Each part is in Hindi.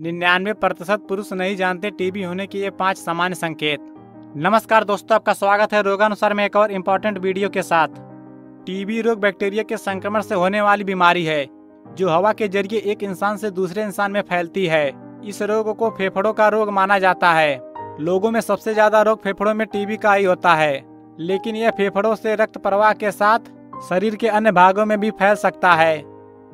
निन्यानवे प्रतिशत पुरुष नहीं जानते टीबी होने के ये पाँच सामान्य संकेत। नमस्कार दोस्तों, आपका स्वागत है रोगानुसार में एक और इम्पोर्टेंट वीडियो के साथ। टीबी रोग बैक्टीरिया के संक्रमण से होने वाली बीमारी है, जो हवा के ज़रिए एक इंसान से दूसरे इंसान में फैलती है। इस रोग को फेफड़ों का रोग माना जाता है। लोगों में सबसे ज़्यादा रोग फेफड़ों में टीबी का ही होता है। लेकिन यह फेफड़ों से रक्त प्रवाह के साथ शरीर के अन्य भागों में भी फैल सकता है,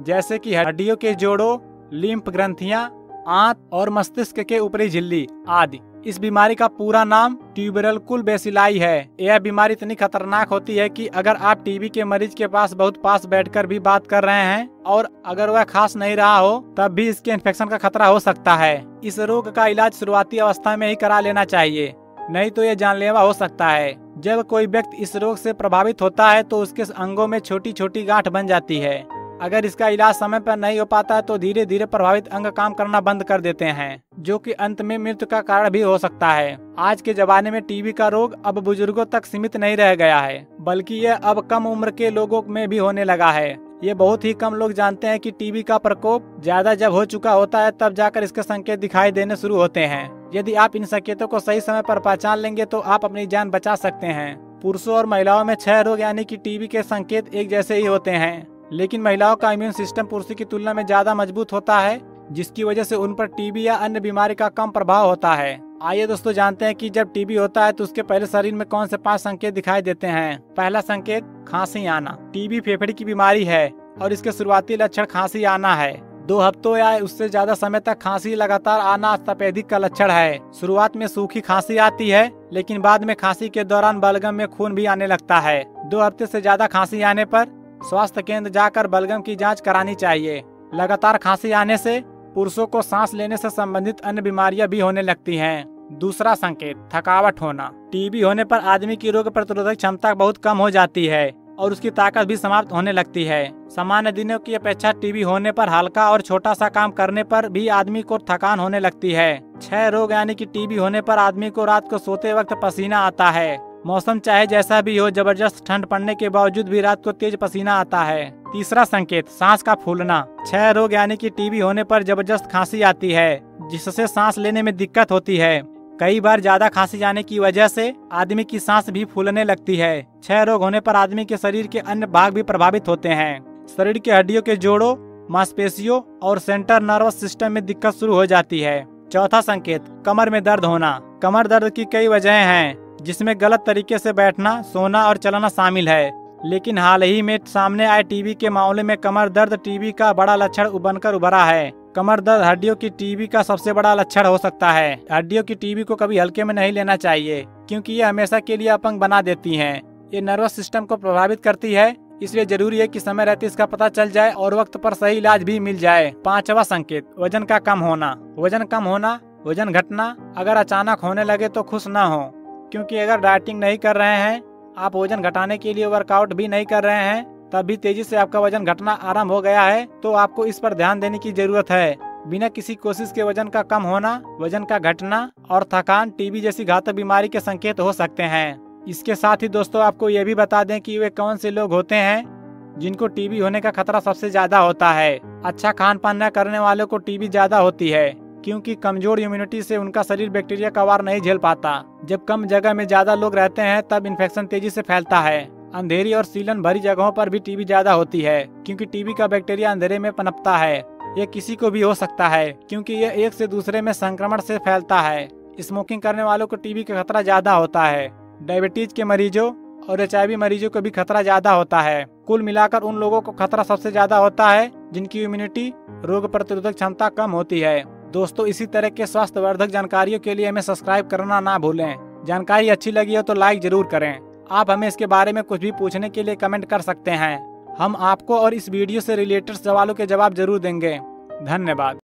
जैसे कि हड्डियों के जोड़ों, लिम्फ ग्रंथियाँ आंत और मस्तिष्क के ऊपरी झिल्ली आदि। इस बीमारी का पूरा नाम ट्यूबरकुल बेसिलाई है। यह बीमारी इतनी खतरनाक होती है कि अगर आप टीबी के मरीज़ के पास बहुत पास बैठकर भी बात कर रहे हैं और अगर वह खास नहीं रहा हो, तब भी इसके इन्फेक्शन का खतरा हो सकता है। इस रोग का इलाज शुरुआती अवस्था में ही करा लेना चाहिए। नहीं तो यह जानलेवा हो सकता है। जब कोई व्यक्ति इस रोग से प्रभावित होता है तो उसके अंगों में छोटी छोटी गांठ बन जाती है। अगर इसका इलाज समय पर नहीं हो पाता है तो धीरे धीरे प्रभावित अंग काम करना बंद कर देते हैं, जो कि अंत में मृत्यु का कारण भी हो सकता है। आज के जमाने में टीबी का रोग अब बुज़ुर्गों तक सीमित नहीं रह गया है, बल्कि यह अब कम उम्र के लोगों में भी होने लगा है। ये बहुत ही कम लोग जानते हैं कि टीबी का प्रकोप ज़्यादा जब हो चुका होता है, तब जाकर इसके संकेत दिखाई देने शुरू होते हैं। यदि आप इन संकेतों को सही समय पर पहचान लेंगे तो आप अपनी जान बचा सकते हैं। पुरुषों और महिलाओं में छह रोग यानी कि टीबी के संकेत एक जैसे ही होते हैं। लेकिन महिलाओं का इम्यून सिस्टम पुरुषों की तुलना में ज़्यादा मज़बूत होता है, जिसकी वजह से उन पर टीबी या अन्य बीमारी का कम प्रभाव होता है। आइए दोस्तों जानते हैं कि जब टीबी होता है तो उसके पहले शरीर में कौन से पाँच संकेत दिखाई देते हैं? पहला संकेत, खांसी आना। टीबी फेफड़े की बीमारी है और इसके शुरुआती लक्षण खांसी आना है। दो हफ्तों या उससे ज़्यादा समय तक खांसी लगातार आना तपेदिक का लक्षण है। शुरुआत में सूखी खांसी आती है, लेकिन बाद में खांसी के दौरान बलगम में खून भी आने लगता है। दो हफ़्ते से ज़्यादा खांसी आने पर स्वास्थ्य केंद्र जाकर बलगम की जाँच करानी चाहिए। लगातार खांसी आने से पुरुषों को सांस लेने से संबंधित अन्य बीमारियाँ भी होने लगती हैं। दूसरा संकेत, थकावट होना। टीबी होने पर आदमी की रोग प्रतिरोधक क्षमता बहुत कम हो जाती है और उसकी ताकत भी समाप्त होने लगती है। सामान्य दिनों की अपेक्षा टीबी होने पर हल्का और छोटा सा काम करने पर भी आदमी को थकान होने लगती है। छह रोग यानी कि टीबी होने पर आदमी को रात को सोते वक्त पसीना आता है। मौसम चाहे जैसा भी हो, ज़बरदस्त ठंड पड़ने के बावजूद भी रात को तेज पसीना आता है। तीसरा संकेत, सांस का फूलना। छह रोग यानी कि टीबी होने पर ज़बरदस्त खांसी आती है, जिससे सांस लेने में दिक्कत होती है। कई बार ज़्यादा खांसी जाने की वजह से आदमी की सांस भी फूलने लगती है। छह रोग होने पर आदमी के शरीर के अन्य भाग भी प्रभावित होते हैं। शरीर के हड्डियों के जोड़ों, मांसपेशियों और सेंटर नर्वस सिस्टम में दिक्कत शुरू हो जाती है। चौथा संकेत, कमर में दर्द होना। कमर दर्द की कई वजह हैं। जिसमें गलत तरीके से बैठना, सोना और चलना शामिल है। लेकिन हाल ही में सामने आए टीबी के मामले में कमर दर्द टीबी का बड़ा लक्षण बनकर उभरा है। कमर दर्द हड्डियों की टीबी का सबसे बड़ा लक्षण हो सकता है। हड्डियों की टीबी को कभी हल्के में नहीं लेना चाहिए, क्योंकि ये हमेशा के लिए अपंग बना देती हैं। ये नर्वस सिस्टम को प्रभावित करती है, इसलिए ज़रूरी है कि समय रहते इसका पता चल जाए और वक्त पर सही इलाज भी मिल जाए। पांचवा संकेत, वज़न का कम होना। वज़न कम होना, वज़न घटना, अगर अचानक होने लगे तो खुश न हो। क्योंकि अगर डाइटिंग नहीं कर रहे हैं, आप वज़न घटाने के लिए वर्कआउट भी नहीं कर रहे हैं तब भी तेज़ी से आपका वज़न घटना आरंभ हो गया है तो आपको इस पर ध्यान देने की ज़रूरत है। बिना किसी कोशिश के वज़न का कम होना, वज़न का घटना और थकान टीबी जैसी घातक बीमारी के संकेत हो सकते हैं। इसके साथ ही दोस्तों, आपको ये भी बता दें कि वे कौन से लोग होते हैं, जिनको टीबी होने का खतरा सबसे ज़्यादा होता है। अच्छा खान पान न करने वालों को टीबी ज़्यादा होती है। क्योंकि कमज़ोर इम्यूनिटी से उनका शरीर बैक्टीरिया का वार नहीं झेल पाता। जब कम जगह में ज़्यादा लोग रहते हैं, तब इन्फेक्शन तेज़ी से फैलता है। अंधेरी और सीलन भरी जगहों पर भी टीबी ज़्यादा होती है, क्योंकि टीबी का बैक्टीरिया अंधेरे में पनपता है। ये किसी को भी हो सकता है, क्योंकि यह एक से दूसरे में संक्रमण से फैलता है। स्मोकिंग करने वालों को टीबी का खतरा ज़्यादा होता है। डायबिटीज़ के मरीजों और एच मरीजों को भी खतरा ज़्यादा होता है। कुल मिलाकर उन लोगों को खतरा सबसे ज़्यादा होता है, जिनकी इम्यूनिटी रोग प्रतिरोधक क्षमता कम होती है। दोस्तों, इसी तरह के स्वास्थ्य वर्धक जानकारियों के लिए हमें सब्सक्राइब करना ना भूलें। जानकारी अच्छी लगी हो तो लाइक ज़रूर करें। आप हमें इसके बारे में कुछ भी पूछने के लिए कमेंट कर सकते हैं। हम आपको और इस वीडियो से रिलेटेड सवालों के जवाब ज़रूर देंगे। धन्यवाद।